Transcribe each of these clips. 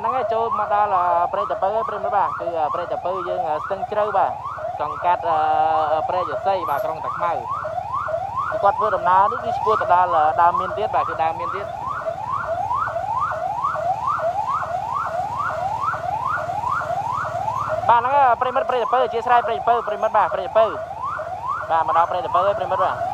ហ្នឹងឯងចូលមកដល់ព្រែកតពៅឯងព្រែកមើលបាទគឺព្រែកតពៅយើងស្ទឹងជ្រៅបាទសង្កាត់ព្រែកយសីបាទក្រុងតាខ្មៅគាត់ធ្វើដំណើរនេះគឺឆ្ពោះទៅដល់ដើមមានទៀតបាទគឺដើមមានទៀតបាទហ្នឹងប្រិមិត្តប្រិយតពៅអធិស្ឋានប្រិយតពៅប្រិមិត្តបាទប្រិយតពៅបាទមកដល់ប្រិយតពៅហើយប្រិមិត្តបាទ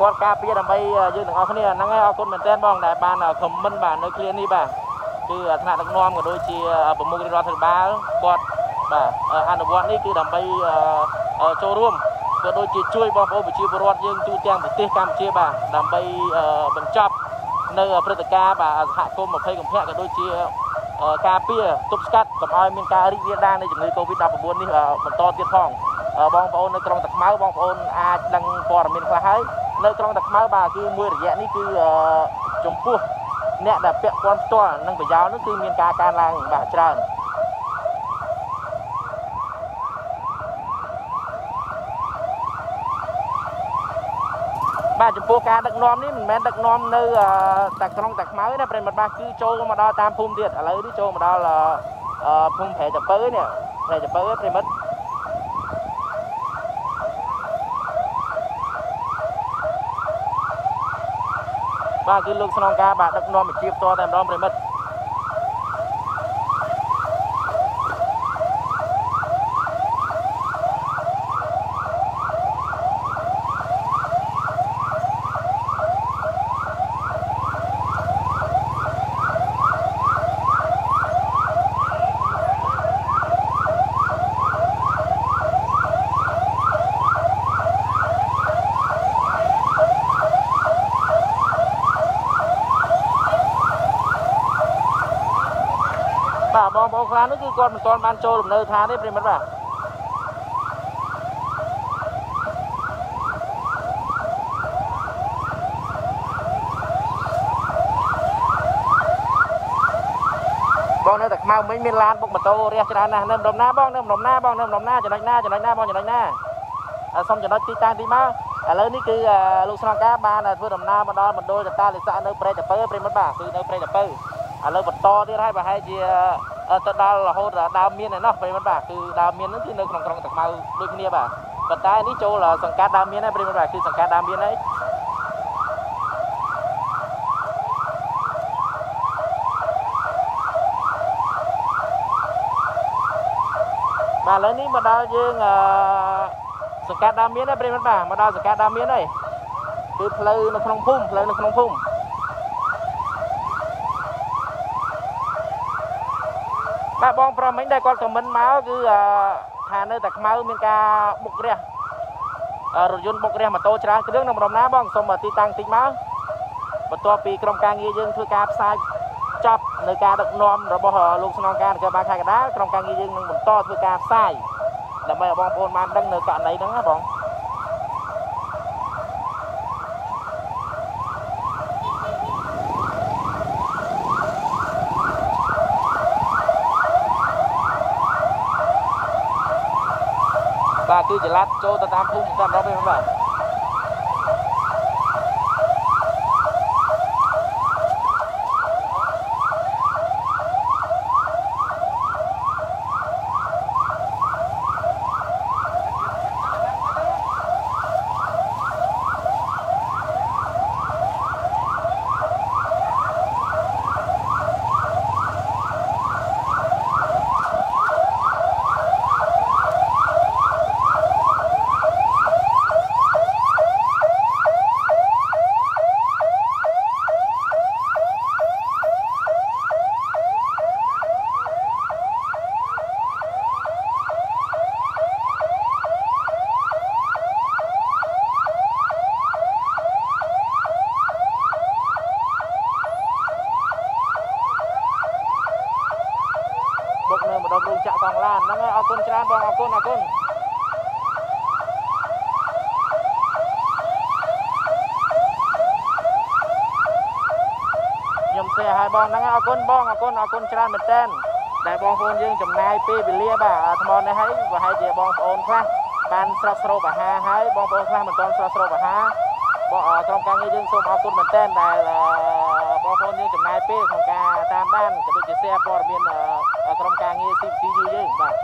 គាត់ការពារដើម្បីយើងទាំងអស់គ្នាហ្នឹងហើយអរគុណមែនទែនបងដែលបានខមមិនបាទនៅឃ្លានេះបាទគឺថ្នាក់ដឹកនាំក៏ដូចជាប្រមុខរដ្ឋាភិបាលគាត់បាទអនុវត្តនេះគឺដើម្បីចូលរួមក៏ដូចជាជួយបងប្អូនប្រជាពលរដ្ឋយើងទូទាំងប្រទេសកម្ពុជាបាទដើម្បីបញ្ចប់នៅព្រឹត្តិការណ៍បាទសហគមន៍20កុម្ភៈក៏ដូចជាការពារទប់ស្កាត់កុំឲ្យមានការរីករាលដាលនៃជំងឺ Covid-19 នេះបន្តទៀតផងបងប្អូននៅក្រុងតាខ្មៅបងប្អូនអាចដឹងព័ត៌មានខ្លះហើយ នៅក្រុងតាខ្មៅបាទគឺមួយរយៈនេះគឺចំពោះអ្នកដែលពាក់ព័ន្ធផ្ទាល់នឹងប្រយោលនោះគឺមានការកើនឡើងបាទច្រើនបាទចំពោះការដឹកនាំនេះមិនមែនដឹកនាំនៅតែក្រុងតាខ្មៅណាប្រិមត្តបាទគឺចូលមកដល់តាមភូមិទៀតឥឡូវនេះចូលមកដល់ភូមិប្រែតពៅនេះប្រែតពៅប្រិមត្ត បាទគឺលោកស្នងការបាទដឹកនាំអាជីពតតែម្ដងប្រិមិត្ត នខ្លះនោះគឺគាត់មិនទាន់បានចូលលំនៅឋានទេប្រិមិត្តបាទបងនៅតែខ្មៅមិញមានឡានបុកម៉ូតូរះច្រើនណាស់នៅម្ដុំណាបងនៅម្ដុំណាបងនៅម្ដុំណាចំណុចណាចំណុចណាបងចំណុចណាសុំចំណុចទីតាំងទីមកឥឡូវនេះគឺលោកស្នងការបានធ្វើដំណើរមកដល់មណ្ឌលតតាលិស័កនៅព្រៃតពើប្រិមិត្តបាទគឺនៅព្រៃតពើឥឡូវបន្តទៀតហើយប្រហែលជា ទៅដល់រហូតដើមមានឯណោះប្រិមត្តបាទគឺដើមមានហ្នឹងគឺនៅក្នុងក្រុងតាខ្មៅដូចគ្នាបាទប៉ុន្តែនេះចូលសង្កាត់ដើមមានហើយប្រិមត្តបាទគឺសង្កាត់ដើមមានហើយបាទឥឡូវនេះមកដល់យើងអឺសង្កាត់ដើមមានហើយប្រិមត្តបាទមកដល់សង្កាត់ដើមមានហើយគឺផ្លូវនៅក្នុងភូមិផ្លូវនៅក្នុងភូមិ បាទបងប្រុសមិញដែលគាត់ខមមិនមកគឺថានៅតែខ្មៅមានការបុករះរថយន្តបុករះម៉ូតូច្រើនគ្រឿងនៅម្ដុំណាបងសូមទីតាំងតិចមកបន្ទាប់ពីក្រុមការងារយើងធ្វើការផ្សាយចប់នៅការដឹកនាំរបស់លោកស្នងការនគរបាលខេត្តកណ្ដាលក្រុមការងារយើងនឹងបន្តធ្វើការផ្សាយដើម្បីឲ្យបងប្អូនបានដឹងនៅករណីហ្នឹងណាបង បាទគឺចល័តចូលទៅតាមភូមិតាមរំវិញបាទបុកនៅម្ដុំរោងចក្រកងឡានហ្នឹងហើយអរគុណច្រើនបងអរគុណអរគុណខ្ញុំសេឲ្យបងហ្នឹងអរគុណបងអរគុណអរគុណច្រើនមែនតើដែលបងប្អូនយើងចំ ណាយពេលវេលាបាទថ្មនេះហើយប្រហែលជាបងប្អូនខ្លះបានស្រស់ស្រូបអាហារហើយបងប្អូនខ្លះមិនទាន់ស្រស់ស្រូបអាហារបងក្រុមការងារយើងសូមអរគុណមែនតើដែលបបងប្អូនយើងចំណាយពេលក្នុងការតាមដានក៏ដូចជា share ព័ត៌មានក្រុមការងារ CCTV យើងបាទ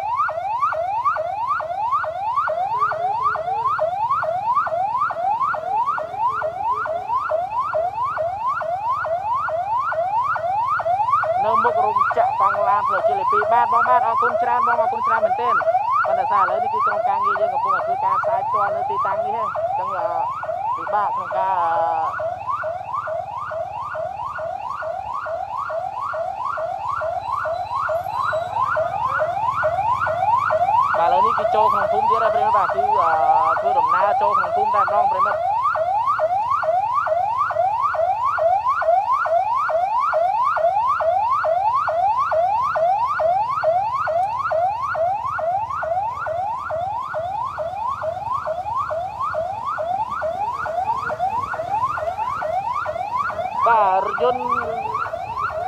នៅមុខរោងចក្រកង់ឡានផ្លូវជាតិលេខ2 បាទបងបាទអរគុណច្រើនបងអរគុណច្រើនមែនទែនប៉ុន្តែសារឥឡូវនេះគឺក្រុមការងារយើងកំពុងធ្វើការផ្សាយផ្ទាល់នៅទីតាំងនេះហ្នឹងអញ្ចឹងពិបាកក្នុងការបាទឥឡូវនេះគឺចូលក្នុងភូមិទៀតហើយប្រិមត្តបាទគឺធ្វើដំណើរចូលក្នុងភូមិតែម្ដងប្រិមត្តបាទរថយន្ត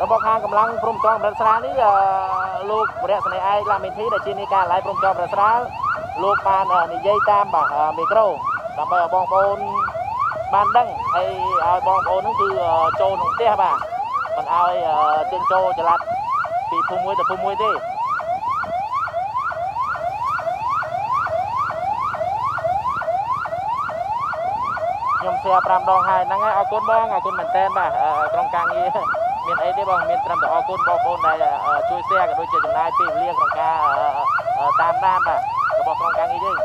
របស់ខាង កម្លាំងព្រំត្រងប្រស្រាលនេះលោករយៈស្នេហ៍ឯកឡាមេធីដែលជានាយការឡាយព្រំត្រងប្រស្រាលលោកបាននិយាយតាមបាទមីក្រូដើម្បីឲ្យបងប្អូនបានដឹងហើយឲ្យបងប្អូនហ្នឹងគឺចូលក្នុងផ្ទះបាទមិនឲ្យទាញចូលចល័តពីភូមិមួយទៅភូមិមួយទេខ្ញុំ share 5ដងហើយហ្នឹងហើយអរគុណបងអរគុណមែនតើបាទក្រុមការងារ មានអីទេបងមានត្រឹមតែអរគុណបងប្អូនដែលជួយ share ក៏ដូចជាចំណាយពេលវេលាក្នុងការតាមដានបាទរបស់ក្រុមការងារយើង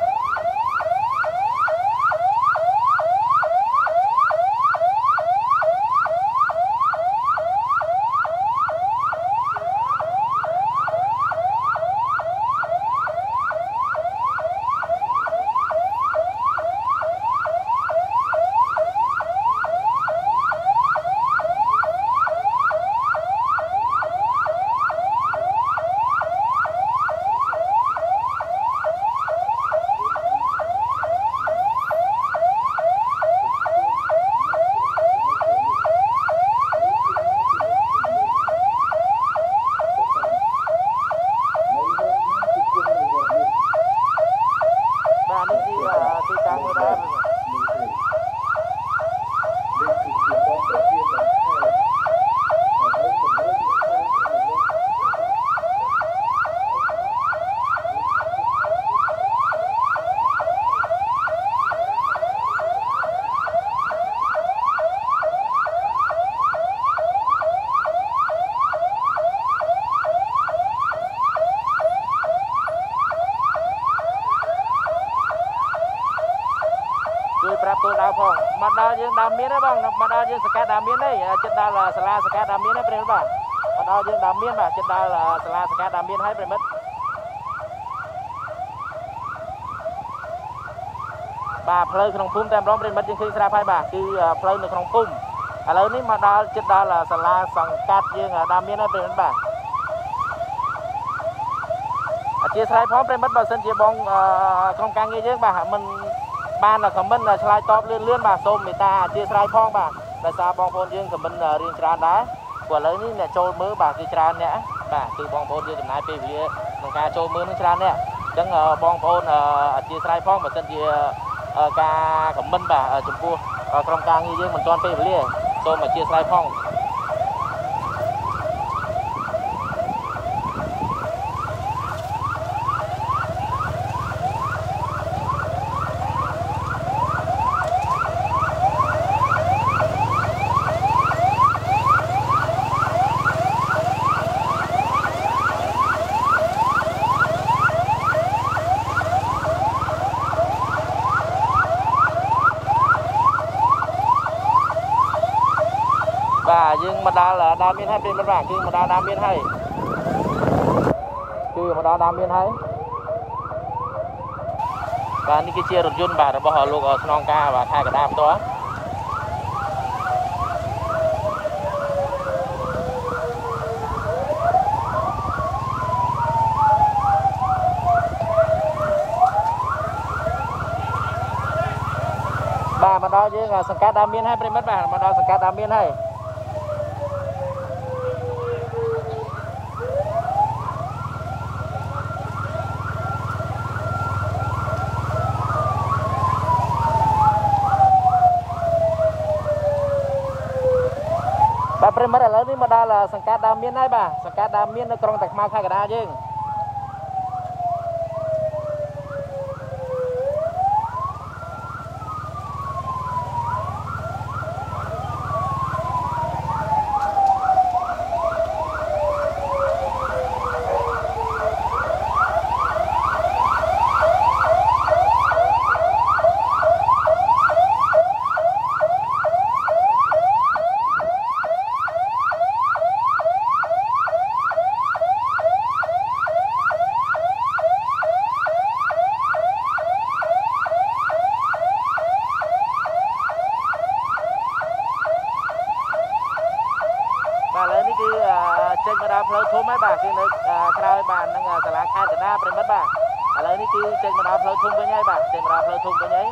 យើង ដើមមានណាបងមកដល់យើងសកាត់ដើមមានទេចិត្តដល់សាលាសកាត់ដើមមានទេប្រិមិត្តបាទមកដល់យើងដើមមានបាទចិត្តដល់សាលាសកាត់ដើមមានហើយប្រិមិត្តបាទផ្លូវក្នុងភូមិតែម្ដងប្រិមិត្តយើងឃើញស្រាប់ហើយបាទគឺផ្លូវនៅក្នុងភូមិឥឡូវនេះមកដល់ចិត្តដល់សាលាសង្កាត់យើងដើមមានហើយប្រិមិត្តបាទអធិស្ឋានផងប្រិមិត្តបើសិនជាបងក្រុមការងារយើងបាទមិន បានខមមិនឆ្លើយតបលឿនលឿនបាទសូមមេត្តាអធិស្ឋានផងបាទដោយសារបងប្អូនយើងខមមិនរៀងច្រើនដែរព្រោះឥឡូវនេះអ្នកចូលមើលបាទគឺច្រើនអ្នកបាទគឺបងប្អូនយើងចំណាយពេលវេលាក្នុងការចូលមើលនឹងច្រើនអ្នកអញ្ចឹងបងប្អូនអធិស្ឋានផងបើសិនជាការខមមិនបាទចំពោះក្រុមការងារយើងមិនទាន់ពេលវេលាសូមអធិស្ឋានផងយើងមកដ ល់ដើមមានហើយពេលមិនបាទគឺមកដល់ដើមមានហើយគឺមកដល់ដើមមានហើយបាទនេះគឺជារថយន្តបាទរបស់លោកស្នងការបាទខេត្តកណ្ដាលផ្ទាល់បាទមកដល់យើងសង្កាត់ដើមមានហើយប្រិមិត្តបាទមកដល់សង្កាត់ដើមមានហើយ ប្រិមត្តឥឡូវនេះមកដល់សង្កាត់ដើមមានហើយបាទសង្កាត់ដើមមាននៅក្រុងតាខ្មៅខេត្តកណ្ដាលយើងចេញមកដល់ផ្លូវធំហើយបាទគឺនៅក្រោយបាទនឹងសាលាខេត្តកណ្ដាលប្រិមិត្តបាទឥឡូវនេះគឺចេញមកដល់ផ្លូវធំវិញហើយបាទចេញមកដល់ផ្លូវធំវិញហើយ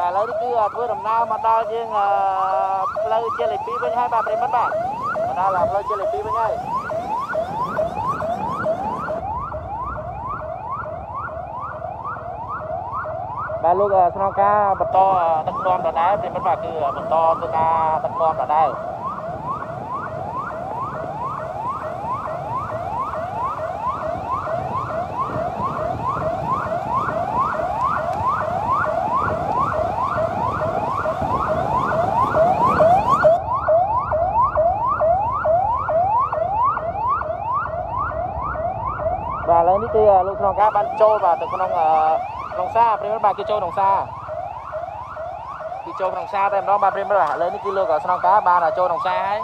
ឥឡូវនេះគឺ ធ្វើដំណើរមកដល់យើងផ្លូវជាលេខ2វិញហើយបាទប្រិមិត្តបាទដល់ផ្លូវជាលេខ2វិញហើយបាទលោកស្នងការបន្តដឹកនាំដដែលព្រមបាទគឺបន្តទៅការដឹកនាំដដែលបាទឥឡូវនេះ គឺលោកស្នងការបានចូលបាទទៅក្នុងក្នុងសាព្រាមបាទគឺចូលក្នុងសាគឺចូលក្នុងសាតែម្ដងបាទព្រាមបាទឥឡូវនេះគឺលោកស្នងការបានចូលក្នុងសាហើយ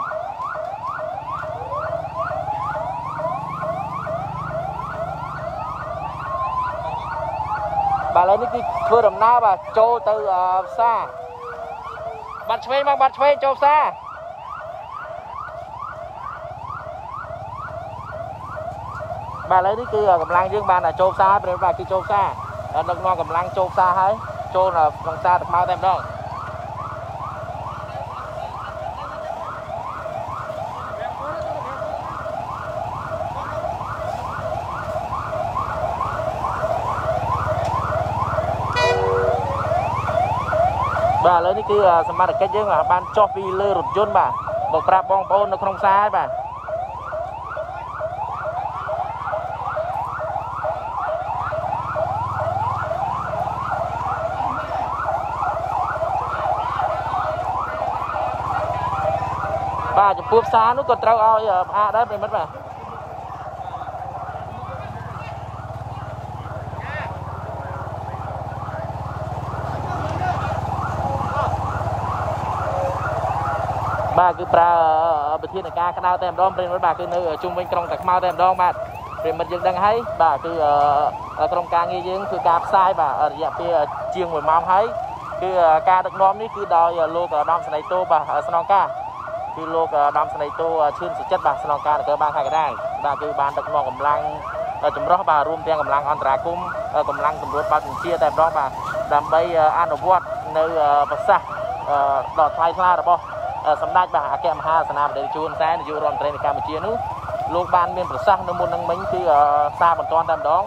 បាទឥឡូវនេះគឺធ្វើដំណើរបាទចូលទៅផ្សារបាត់ឆ្វេងមកបាត់ឆ្វេងចូលផ្សារ បាទឥឡូវនេះគឺកម្លាំងយើងបានចូលផ្សារព្រមបាទគឺចូលផ្សារដឹកនាំកម្លាំងចូលផ្សារហើយចូលក្នុងផ្សារទឹកមកតែម្ដងបាទឥឡូវនេះគឺសមត្ថកិច្ចយើងបានចុះពីលើរថយន្តបាទមកប្រាប់បងប្អូននៅក្នុងផ្សារហើយបាទ ពោះផ្សារនោះក៏ត្រូវឲ្យផ្អាកដែរប្រិមិត្តបាទបាទគឺប្រើវិធានការក្តៅតែម្ដងប្រិមិត្តបាទគឺនៅជុំវិញក្រុងតាខ្មៅតែម្ដងបាទប្រិមិត្តយើងដឹងហើយបាទគឺក្រុមការងារយើងធ្វើការផ្សាយបាទរយៈពេលជាង1ម៉ោងហើយគឺការដឹកនាំនេះគឺដោយលោកដំស្នេហ៍តូបាទស្នងការ គឺលោកដំស្នេហ៍តូឈឿនសុចិត្តបាទស្នងការនគរបាលខេត្តកណ្ដាលបាទគឺបានដឹកនាំកម្លាំងចម្រុះបាទរួមទាំងកម្លាំងអន្តរាគមកម្លាំងសម្រួលបាត់បញ្ជាតែម្ដងបាទដើម្បីអនុវត្តនៅប្រសាសន៍ដ៏ថ្លៃថ្លារបស់សម្ដេចបាទអគ្គមហាសេនាបតីជួនសែននាយករដ្ឋមន្ត្រីនៃកម្ពុជានោះលោកបានមានប្រសាសន៍នៅមុននឹងមិញគឺសារបន្ទាន់តែម្ដង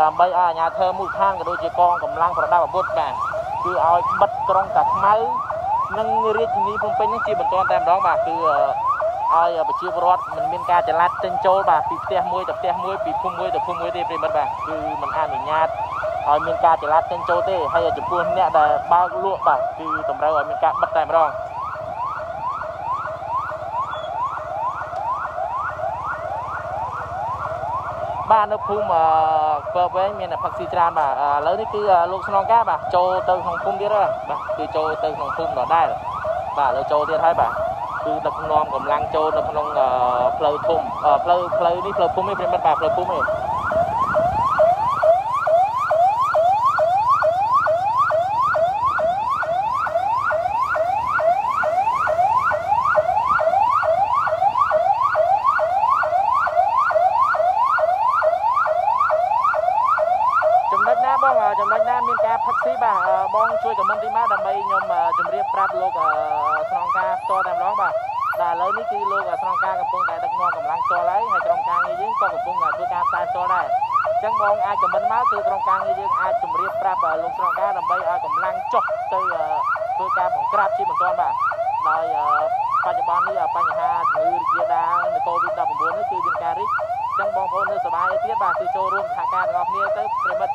ដើម្បីឲ្យអាជ្ញាធរមូលដ្ឋានក៏ដូចជាកងកម្លាំងប្រដាប់អាវុធបាទគឺឲ្យបិទក្រុងតាខ្មៅ និងរាជធានីភ្នំពេញនេះជាបន្តតែម្ដងបាទគឺឲ្យប្រជាពលរដ្ឋមិនមានការចល័តចេញចូលបាទពីផ្ទះមួយទៅផ្ទះមួយពីភូមិមួយទៅភូមិមួយទេប្រិមិត្តបាទគឺមិនអនុញ្ញាតឲ្យមានការចល័តចេញចូលទេហើយចំពោះអ្នកដែលបើកលក់បាទគឺតម្រូវឲ្យមានការបិទតែម្ដង បាទនៅភូមិពើវែងមានផឹកស៊ីច្រើនបាទឥឡូវនេះគឺលោកស្នងការបាទចូលទៅក្នុងភូមិទៀតហើយបាទគឺចូលទៅក្នុងភូមិដដែលបាទឥឡូវចូលទៀតហើយបាទគឺដឹកនាំកម្លាំងចូលនៅក្នុងផ្លូវធំផ្លូវផ្លូវនេះផ្លូវភូមិឯងប្រិមិត្តបាទផ្លូវភូមិឯងជួយខមមិនទីមកដើម្បីខ្ញុំជម្រាបប្រាប់លោកស្នងការផ្ទាល់តែម្ដងបាទ ដែលឥឡូវនេះគឺលោកស្នងការកំពុងតែដឹកនាំកម្លាំងផ្ទាល់ហើយហើយក្រុមការងារយើងក៏កំពុងធ្វើការផ្សាយផ្ទាល់ដែរអញ្ចឹងបងអាចខមមិនមកគឺក្រុមការងារយើងអាចជម្រាបប្រាប់លោកស្នងការដើម្បីឲ្យកម្លាំងចុះទៅធ្វើការបង្ក្រាបជាបន្តបាទដោយបច្ចុប្បន្ននេះបញ្ហាជំងឺរីករាលដាលនៃ COVID-19 នេះគឺមានការរីកអញ្ចឹងបងប្អូននៅសប្បាយទៀតបាទគឺចូលរួមសហការទាំងអស់គ្នាទៅប្រិមិត្ត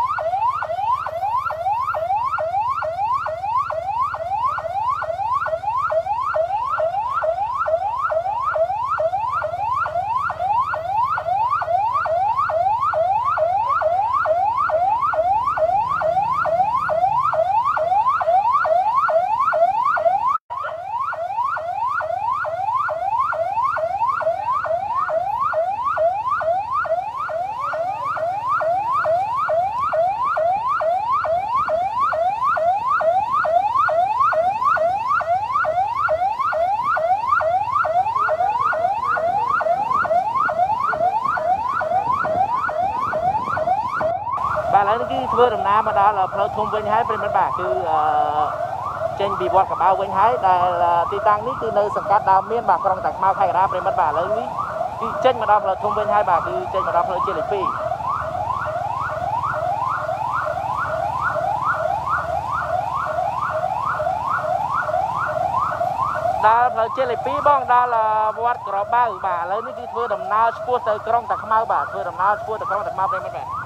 ធ្វើដំណើរមក ដល់ផ្លូវធំវិញហើយប្រិមិត្តបាទគឺចេញពីវត្តកបៅវិញហើយដែលទីតាំងនេះគឺនៅសង្កាត់ដើមមានបាទក្រុងតាខ្មៅខេត្តរាប្រិមិត្តបាទឥឡូវនេះគឺចេញមកដល់ផ្លូវធំវិញហើយបាទគឺចេញមកដល់ផ្លូវជាតិលេខ2ដល់ផ្លូវជាតិលេខ2បងដល់វត្តក្របៅបាទឥឡូវនេះគឺធ្វើដំណើរឆ្ពោះទៅក្រុងតាខ្មៅបាទធ្វើដំណើរឆ្ពោះទៅក្រុងតាខ្មៅប្រិមិត្តបាទ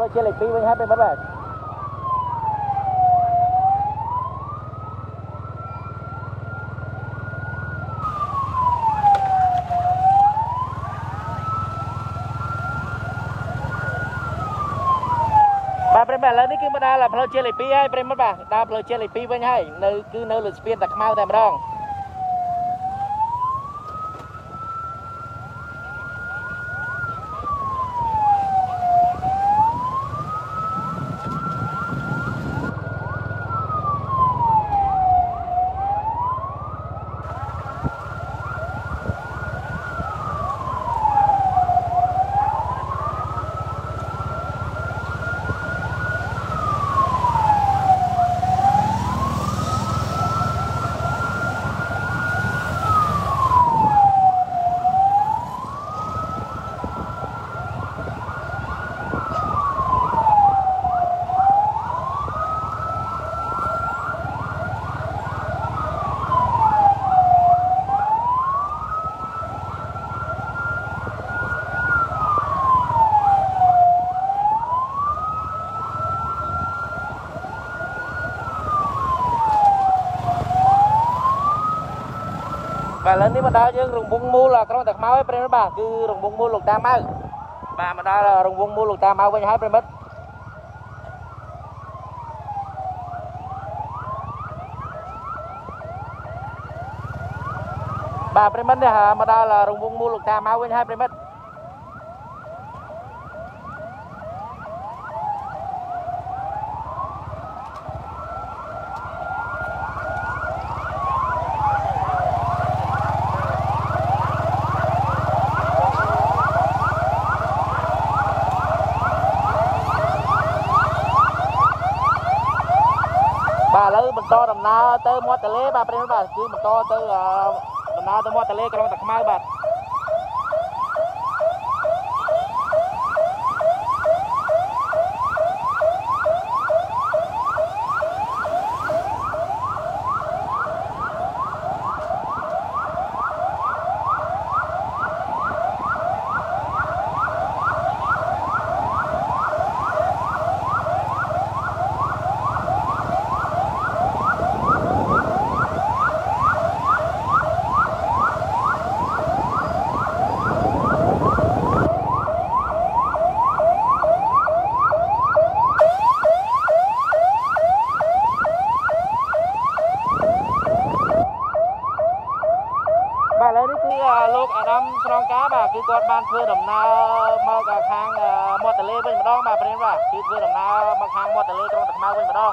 ផ្ដល់ផ្លូវជាតិលេខ2វិញហើយប្រិមិត្តបាទបាទប្រិមិត្តឥឡូវនេះគឺមកដល់ផ្លូវជាតិលេខ2ហើយប្រិមិត្តបាទដល់ផ្លូវជាតិលេខ2វិញហើយនៅគឺនៅលើស្ពានតាខ្មៅតែម្ដង បាទឥឡូវនេះមកដល់យើងរង្វង់មូលក្រុងតាខ្មៅហើយប្រិមិត្តបាទគឺរង្វង់មូលលោកតាម៉ៅបាទមកដល់រង្វង់មូលលោកតាម៉ៅវិញហើយប្រិមិត្តបាទប្រិមិត្តនេះមកដល់រង្វង់មូលលោកតាម៉ៅវិញហើយប្រិមិត្ត បន្តដំណើរទៅមាត់ទន្លេបាទប្រិយមិត្តបាទគឺបន្តទៅដំណើរទៅមាត់ទន្លេក្រុងតាខ្មៅបាទ គឺគាត់បាន ធ្វើដំណើរមកខាងមាត់ទន្លេវិញម្ដងបាទព្រានបាទគឺធ្វើដំណើរមកខាងមាត់ទន្លេក្រុងតាខ្មៅវិញម្ដង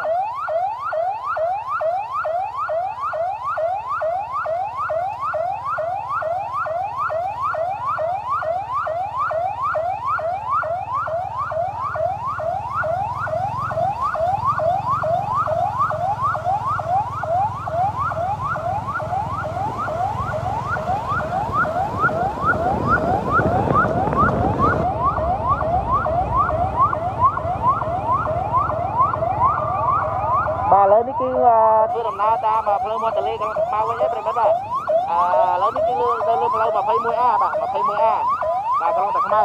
ធ្វើដំណើរតាមផ្លូវមាត់ទន្លេក្រុងតាខ្មៅវិញឯងប្រិមិត្តបាទអឺឥឡូវនេះគឺលើនៅលើផ្លូវ 21A បាទ 21A បាទក្រុងតាខ្មៅ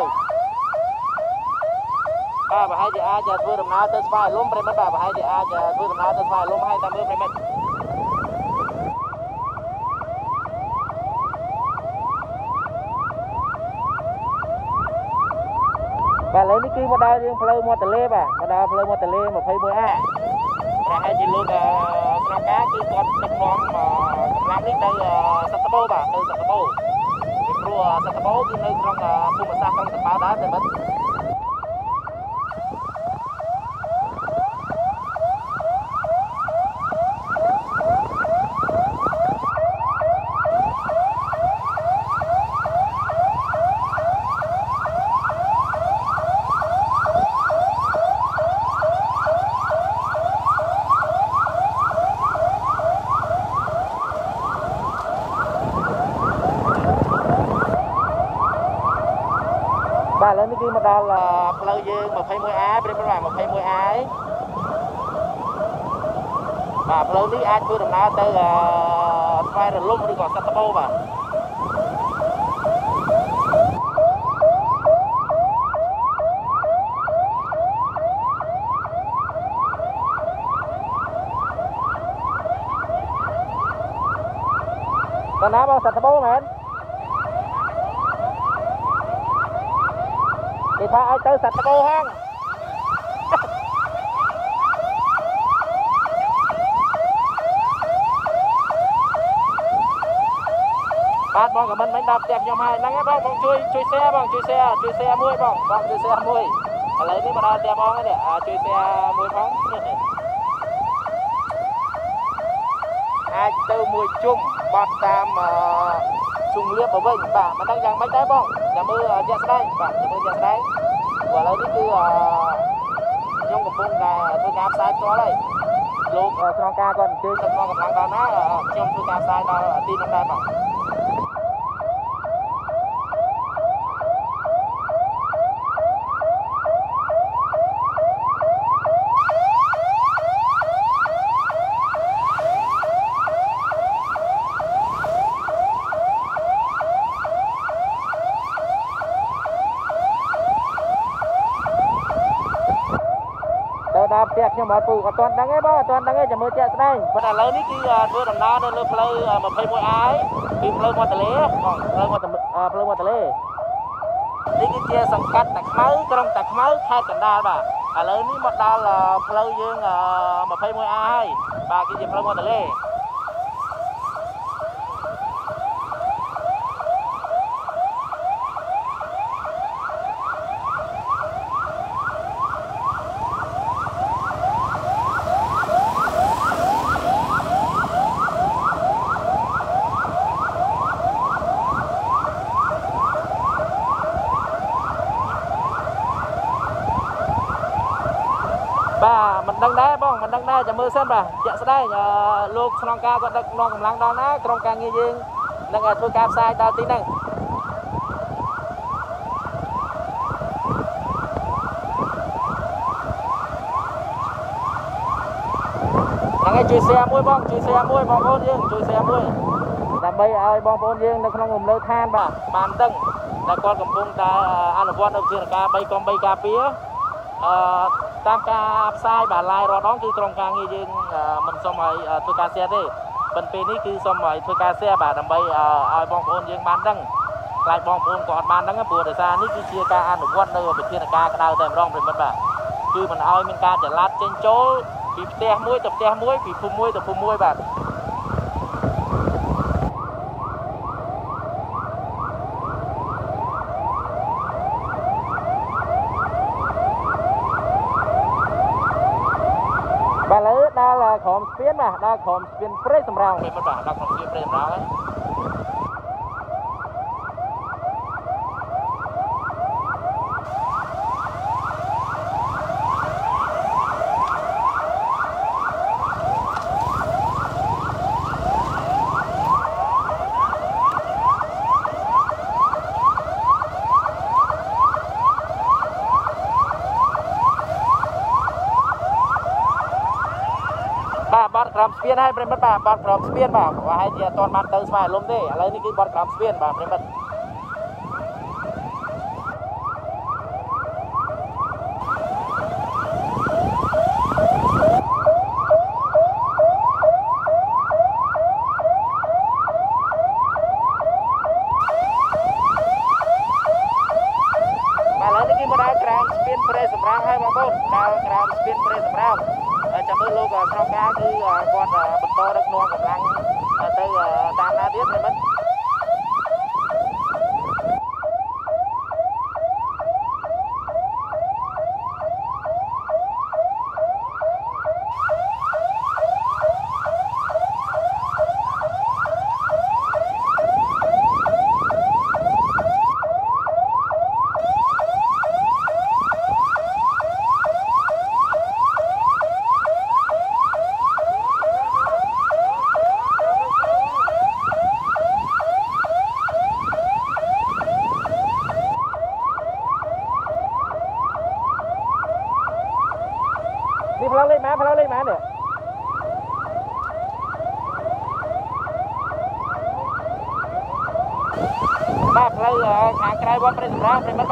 បាទប្រហែលជាអាចធ្វើ ដំណើរទៅស្វាយលំប្រិមិត្តបាទប្រហែលជាអាចធ្វើដំណើរទៅស្វាយលំហើយតាមមើលប្រិមិត្តបាទឥឡូវនេះគឺមកដល់យើងផ្លូវមាត់ទន្លេបាទមកដល់ផ្លូវមាត់ទន្លេ 21A ប្រហែលជាលោកក្នុងការគឺគាត់ដឹកនាំកម្លាំងនេះទៅសត្វតបោបាទទៅសត្វតបោពីព្រោះសត្វតបោគឺនៅក្នុងភូមិសាស្ត្រក្នុងតំបន់ដែរតែមិន ឥឡូវនេះគឺមកដល់ផ្លូវយើង 21A ប្រិយមិត្តបាទ 21A បាទផ្លូវនេះអាចធ្វើដំណើរទៅស្វែងរលំឬក៏សត្វតបោបាទតើណាបងសត្វតបោមែន ថាឲ្យទៅសត្វតកោហងបាទបងខមមិនមិញដល់ផ្ទះខ្ញុំហើយហ្នឹងបងបងជួយជួយ share បងជួយ share ជួយ share មួយបងបងជួយ share មួយឥឡូវនេះមកដល់ផ្ទះបងហើយនេះជួយ share មួយផងអាចទៅមួយជុំបត់តាមជុំលៀបទៅវិញបាទមិនដឹងយ៉ាងម៉េចដែរបងចាំមើលជាក់ស្ដែងបាទចាំមើលជាក់ស្ដែង ព្រោះឥឡូវនេះគឺខ្ញុំកំពុងតែធ្វើការផ្សាយផ្ទាល់ហើយលោកស្នងការគាត់អញ្ជើញដឹកនាំកម្លាំងដល់ណាខ្ញុំធ្វើការផ្សាយដល់ទីនោះដែរបងដល់ផ្ទះ ខ្ញុំបាទពូអត់ទាន់ដឹងទេបងអត់ទាន់ដឹងទេចាំមើលជាក់ស្ដែងប៉ុន្តែឥឡូវនេះគឺធ្វើដំណើរនៅលើផ្លូវ 21A ពីផ្លូវមាត់ទន្លេបងផ្លូវមាត់ផ្លូវមាត់ទន្លេនេះគឺជាសង្កាត់តាខ្មៅក្រុងតាខ្មៅខេត្តកណ្ដាលបាទឥឡូវនេះមកដល់ផ្លូវយើង 21A ហើយបាទគឺជាផ្លូវមាត់ទន្លេមិន ដឹងដែរបងមិនដឹងដែរចាំមើលសិនបាទជាក់ស្ដែងលោកស្នងការគាត់ដឹកនាំកម្លាំងដល់ណាក្រុមការងារយើងនឹងធ្វើការផ្សាយដល់ទីហ្នឹងហ្នឹងហើយជួយ share មួយបងជួយ share មួយបងប្អូនយើងជួយ share មួយដើម្បីឲ្យបងប្អូនយើងនៅក្នុងរំលើឋានបាទបានដឹងតែគាត់កំពុងតែអនុវត្តនៅវិធានការ3កុំ3ការពារអឺ តាមការផ្សាយបាទ live រាល់ដងគឺក្រុមការងារយើងមិនសូមឲ្យធ្វើការ share ទេប៉ុន្តែពេលនេះគឺសូមឲ្យធ្វើការ share បាទដើម្បីឲ្យបងប្អូនយើងបានដឹងខ្លាចបងប្អូនក៏អត់បានដឹងព្រោះដោយសារនេះគឺជាការអនុវត្តនៅវិធានការក្តៅតែម្ដងប្រិមិត្តបាទគឺមិនឲ្យមានការចល័តចេញចូលពីផ្ទះមួយទៅផ្ទះមួយពីភូមិមួយទៅភូមិមួយបាទ ឡូវដល់ ក្រុមស្ពានបាទដល់ក្រុមស្ពានព្រៃសំរោងនេះបាទដល់ក្រុមស្ពានព្រៃសំរោងហើយត ក្រំស្ពានហើយប្រិមិត្តបាទបត់ក្រំស្ពានបាទប្រហែលជាអត់ទាន់បានទៅស្វាយលំទេឥឡូវនេះគឺបត់ក្រំស្ពានបាទប្រិមិត្ត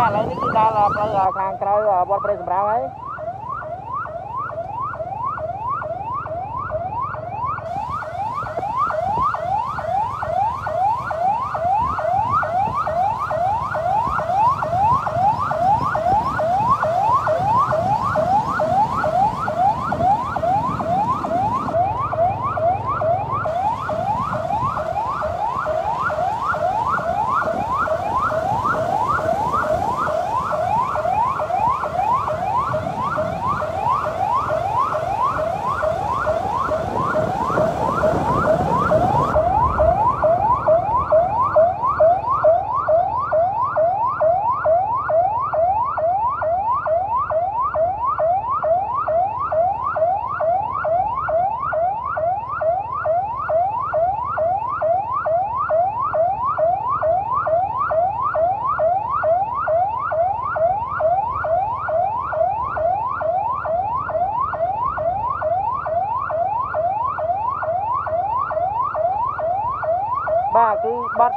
บาทแล้วนี่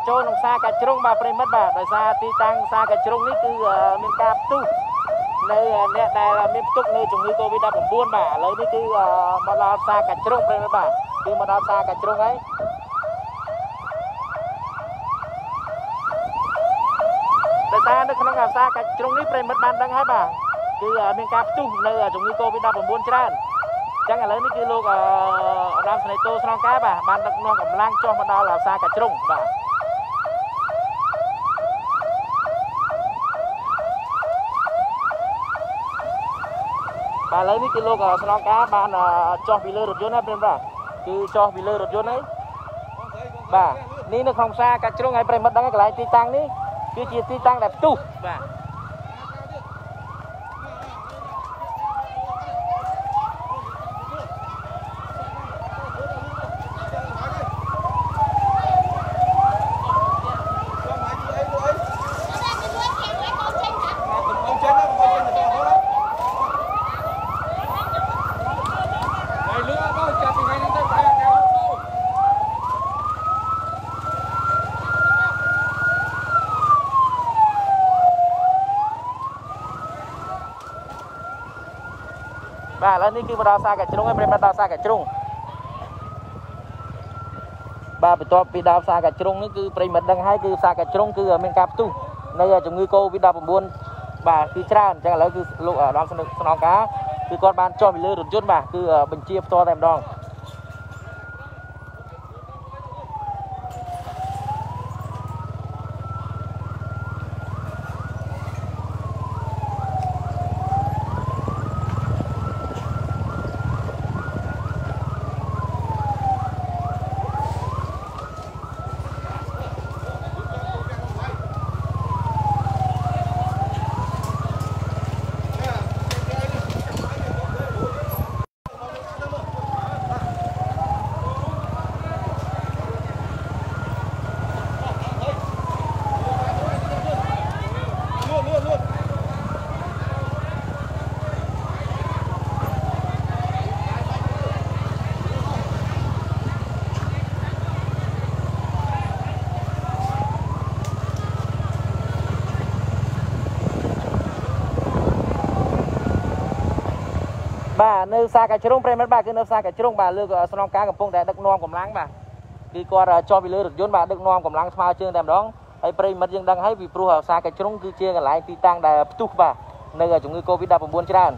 ចូលក្នុងផ្សារកាច់ជ្រុងបាទប្រិមិត្តបាទដោយសារទីតាំងផ្សារកាច់ជ្រុងនេះគឺមានការផ្ទុះនៅអ្នកដែលមានផ្ទុកនៅជំងឺ Covid-19 បាទឥឡូវនេះគឺមកដល់ផ្សារកាច់ជ្រុងប្រិមិត្តបាទគឺមកដល់ផ្សារកាច់ជ្រុងហើយដោយសារនៅក្នុងផ្សារកាច់ជ្រុងនេះប្រិមិត្តបានដឹងហើយបាទគឺមានការផ្ទុះនៅជំងឺ Covid-19 ច្រើនចឹងឥឡូវនេះគឺលោកអាដាមស្នេហ៍តូស្នងការបាទបានដឹកនាំកម្លាំងចុះមកដល់ផ្សារកាច់ជ្រុងបាទ ឥឡូវនេះគឺលោកស្នងការបានចោះពីលើរថយន្តហើយព្រមបាទគឺចោះពីលើរថយន្តហើយបាទនេះនៅក្នុងផ្សារកាច់ជ្រុងហើយប្រិមិត្តដឹងកន្លែងទីតាំងនេះគឺជាទីតាំងដែលផ្ទុះបាទ ឥឡូវនេះគឺមកដល់សាកាជ្រុងហើយប្រិមត្តដល់សាកាជ្រុងបាទបន្ទាប់ពីដល់ផ្សារកាជ្រុងនេះគឺប្រិមិត្តដឹងហើយគឺផ្សារកាជ្រុងគឺមានការផ្ទុះនៅជំងឺ Covid-19 បាទគឺច្រើនអញ្ចឹងឥឡូវគឺលោកអាដាមស្នងការគឺគាត់បានចុះពីលើរថយន្តបាទគឺបញ្ជាផ្ទាល់តែម្ដង បាទនៅផ្សារកាជ្រុងប្រិមិត្តបាទគឺនៅផ្សារកាជ្រុងបាទលើកស្នងការកំពុងតែដឹកនាំកម្លាំងបាទគឺគាត់ជាប់ពីលើរថយន្តបាទដឹកនាំកម្លាំងស្មើជើងតែម្ដងហើយប្រិមិត្តយើងដឹងហើយពីព្រោះផ្សារកាជ្រុងគឺជាកន្លែងទីតាំងដែលផ្ទុះបាទនៅជំងឺ Covid-19 ច្រើន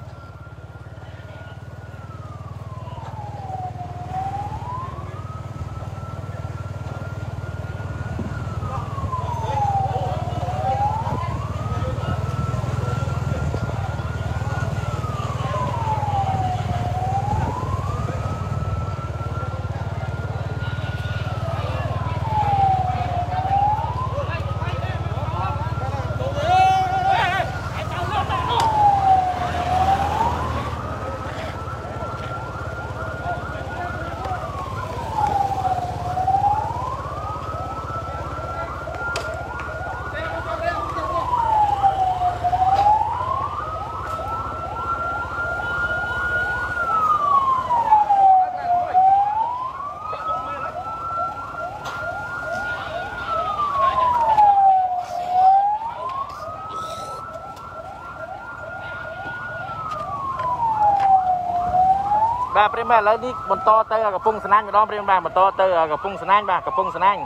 មបាទឥឡូវនេះបន្តទៅកំពង់សណាញ់ម្ដងប្រិមបាទបន្តទៅកំពង់សណាញ់បាទកំពង់សណាញ់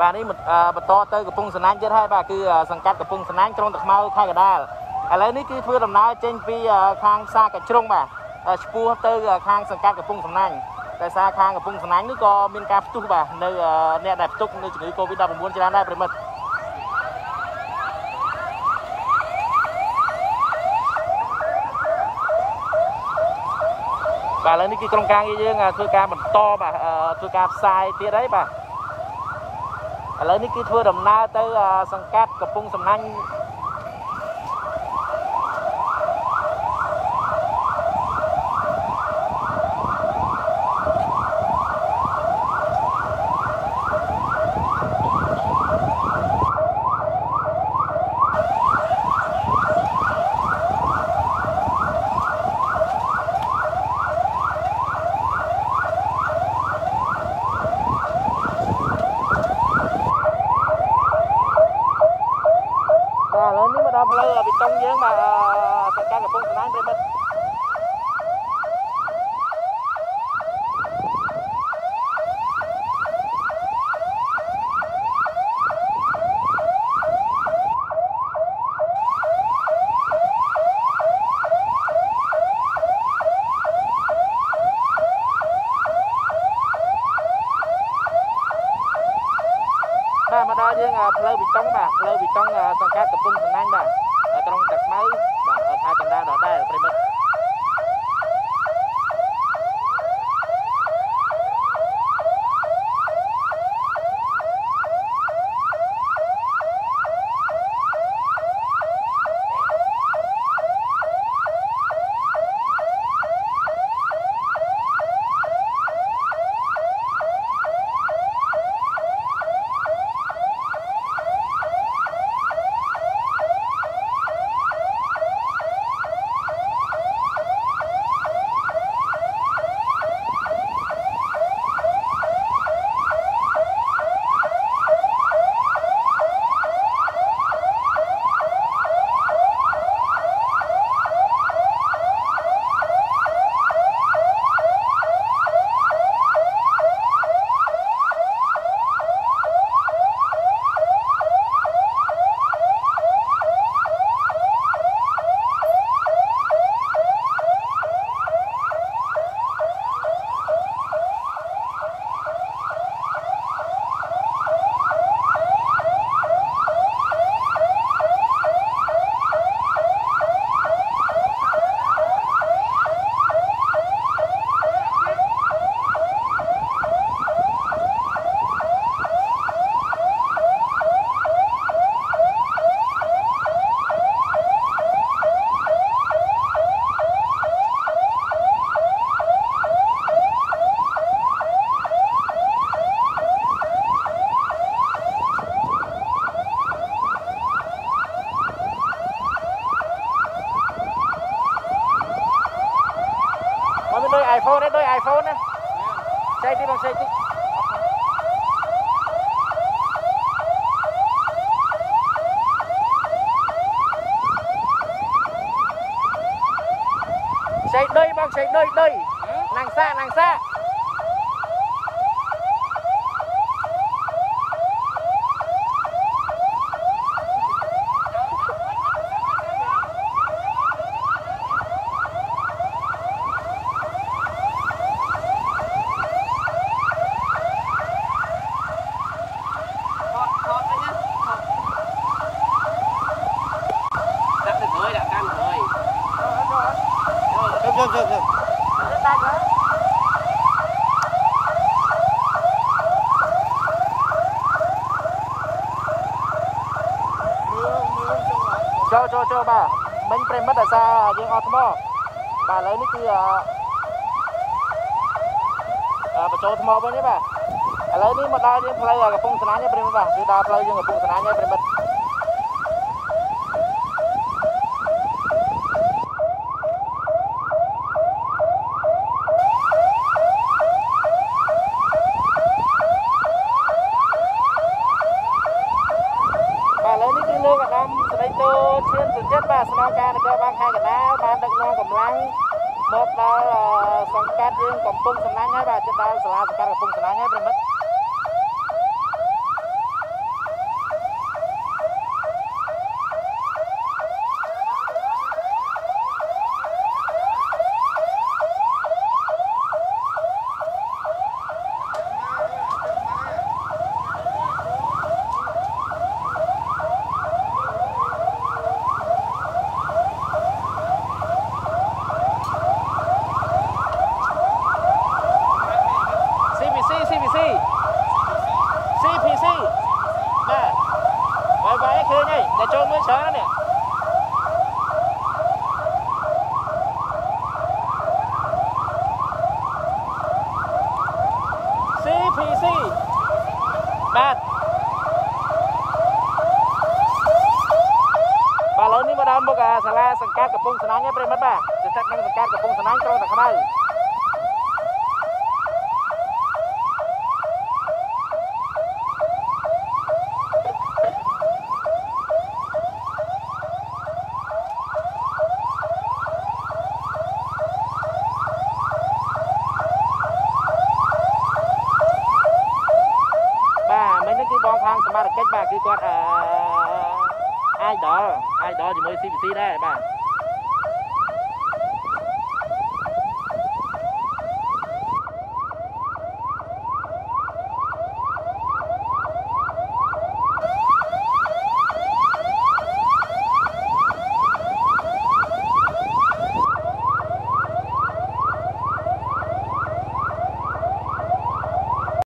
បាទនេះបន្តទៅកំពង់សណាញ់ទៀតហើយបាទគឺសង្កាត់កំពង់សណាញ់ក្រុងតាខ្មៅខេត្តកណ្ដាលឥឡូវនេះគឺធ្វើដំណើរចេញពីខាងផ្សារកជ្រុងបាទឆ្ពោះទៅខាងសង្កាត់កំពង់សណាញ់តែសារខាងកំពង់សណាញ់នេះក៏មានការផ្ទុះបាទនៅអ្នកដែលផ្ទុកនៅជំងឺ Covid-19 ច្រើនដែរប្រិមិត្ត បាទឥឡូវនេះគឺក្រុមការងារយើងធ្វើការបន្តបាទធ្វើការផ្សាយទៀតហើយបាទឥឡូវនេះគឺធ្វើដំណើរទៅសង្កាត់កំពង់សំណាញ់ ចូលចូលចូលបាទមិញប្រិមិត្តអាសាយើងអត់ថ្មបាទឥឡូវនេះគឺអឺបញ្ចូលថ្មវិញទេបាទឥឡូវនេះមកដល់យើងផ្លូវកំពង់សណាញទេប្រិមិត្តបាទគឺដល់ផ្លូវយើងកំពង់សណាញទេប្រិមិត្តចិត្ត kia nhỉ, để cho mới sáng nè.